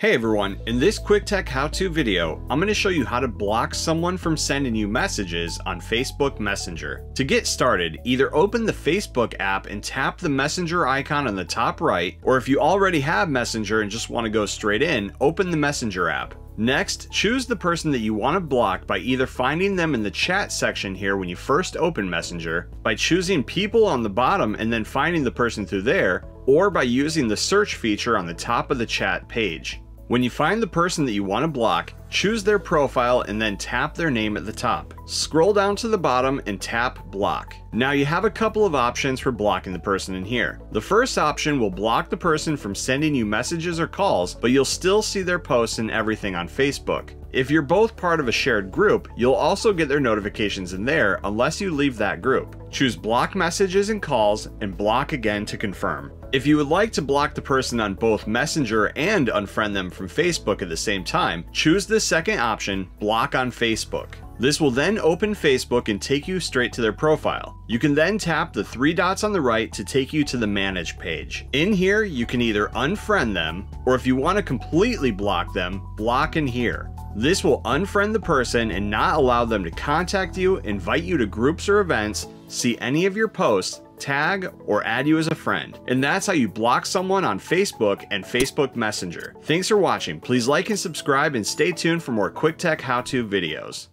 Hey everyone, in this quick tech how-to video, I'm going to show you how to block someone from sending you messages on Facebook Messenger. To get started, either open the Facebook app and tap the messenger icon on the top right, or if you already have Messenger and just want to go straight in, open the Messenger app. Next, choose the person that you want to block by either finding them in the chat section here when you first open Messenger, by choosing people on the bottom and then finding the person through there, or by using the search feature on the top of the chat page. When you find the person that you want to block, choose their profile and then tap their name at the top. Scroll down to the bottom and tap block. Now you have a couple of options for blocking the person in here. The first option will block the person from sending you messages or calls, but you'll still see their posts and everything on Facebook. If you're both part of a shared group, you'll also get their notifications in there unless you leave that group. Choose block messages and calls and block again to confirm. If you would like to block the person on both Messenger and unfriend them from Facebook at the same time, choose the second option, block on Facebook. This will then open Facebook and take you straight to their profile. You can then tap the three dots on the right to take you to the manage page. In here, you can either unfriend them, or if you want to completely block them, block in here. This will unfriend the person and not allow them to contact you, invite you to groups or events, see any of your posts, tag, or add you as a friend. And that's how you block someone on Facebook and Facebook Messenger. Thanks for watching. Please like and subscribe and stay tuned for more quick tech how-to videos.